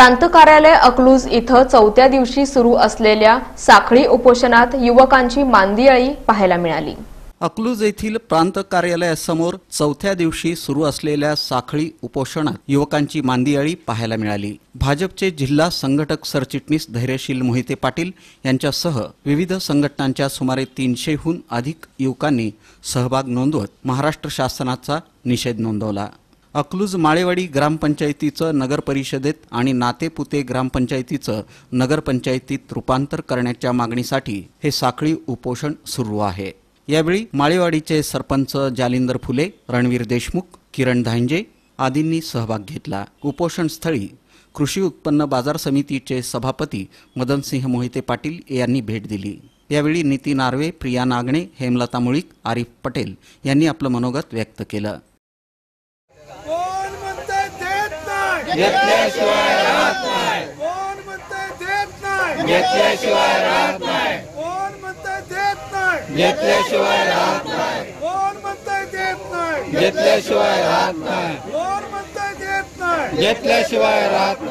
प्रांत कार्यालय अकलूज इथं चौथ्या दिवशी सुरू असलेल्या साखळी उपोषणात युवकांची मांदियाळी पाहायला मिळाली. अकलूज येथील प्रांत कार्यालयासमोर चौथ्या दिवशी सुरू असलेल्या साखळी उपोषणात युवकांची मांदियाळी पाहायला मिळाली. भाजपचे जिल्हा संघटक सरचिटणीस धैर्यशील मोहिते पाटील यांच्यासह विविध संघटनांच्या सुमारे तीनशेहून अधिक युवकांनी सहभाग नोंदवत महाराष्ट्र शासनाचा निषेध नोंदवला. अकलूज माळेवाडी ग्रामपंचायतीचं नगरपरिषदेत आणि नातेपुते ग्रामपंचायतीचं नगरपंचायतीत रूपांतर करण्याच्या मागणीसाठी हे साखळी उपोषण सुरू आहे. यावेळी माळेवाडीचे सरपंच जालिंदर फुले रणवीर देशमुख किरण धांजे आदींनी सहभाग घेतला. उपोषणस्थळी कृषी उत्पन्न बाजार समितीचे सभापती मदनसिंह मोहिते पाटील यांनी भेट दिली. यावेळी नितीन आर्वे प्रिया नागणे हेमलता मुळीक आरिफ पटेल यांनी आपलं मनोगत व्यक्त केलं. घेतल्याशिवाय राहत नाही. कोण म्हणतंय देत नाही? घेतल्याशिवाय राहत नाही. कोण म्हणतंय देत नाही? घेतल्याशिवाय राहत नाही. कोण म्हणतंय देत नाही? घेतल्याशिवाय राहत नाही. कोण म्हणतंय देत नाही? घेतल्याशिवाय राहत